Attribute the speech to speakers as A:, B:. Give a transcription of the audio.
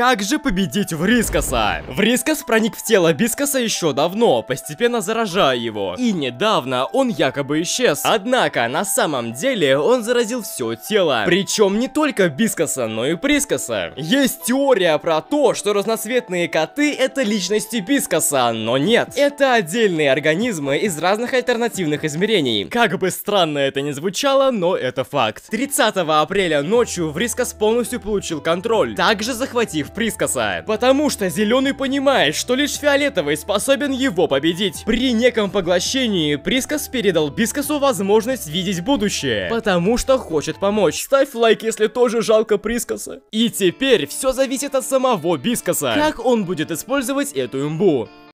A: как же победить Врискоса? Врискос проник в тело Бискоса еще давно, постепенно заражая его. И недавно он якобы исчез. Однако, на самом деле, он заразил все тело. Причем не только Бискоса, но и Прискоса. Есть теория про то, что разноцветные коты это личности Бискоса, но нет. Это отдельные организмы из разных альтернативных измерений. Как бы странно это ни звучало, но это факт. 30 апреля ночью Врискос полностью получил контроль, также захватив Прискоса. Потому что Зеленый понимает, что лишь Фиолетовый способен его победить. При неком поглощении Прискос передал Бискосу возможность видеть будущее, потому что хочет помочь. Ставь лайк, если тоже жалко Прискоса. И теперь все зависит от самого Бискоса. Как он будет использовать эту имбу.